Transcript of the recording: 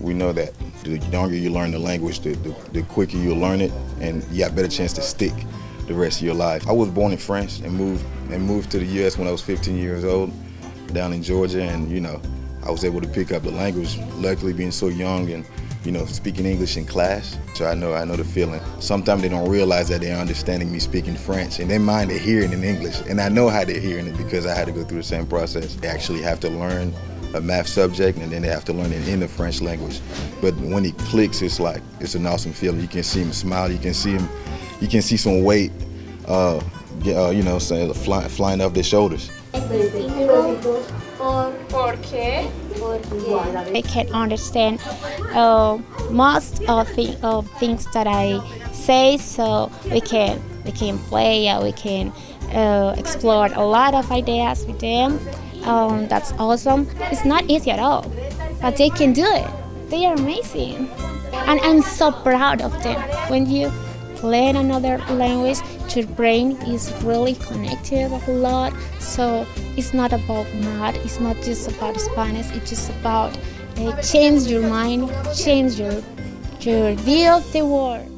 We know that the younger you learn the language, the, the, the quicker you learn it, and you got a better chance to stick the rest of your life. I was born in France and moved and moved to the U.S. when I was 15 years old, down in Georgia, and you know, I was able to pick up the language. Luckily, being so young and you know, speaking English in class, so I know I know the feeling. Sometimes they don't realize that they're understanding me speaking French, and they mind they're hearing in English, and I know how they're hearing it because I had to go through the same process. They actually have to learn a math subject, and then they have to learn it in the French language. But when it clicks, it's like it's an awesome feeling. You can see him smile. You can see him, You can see some weight. Uh, uh, you know, flying, flying off their shoulders. I can understand uh, most of, the, of things that I say, so we can we can play, uh, we can uh, explore a lot of ideas with them. Um, that's awesome. It's not easy at all, but they can do it. They are amazing, and I'm so proud of them. When you learn another language, your brain is really connected a lot. So it's not about math. It's not just about Spanish. It's just about uh, change your mind, change your your view of the world.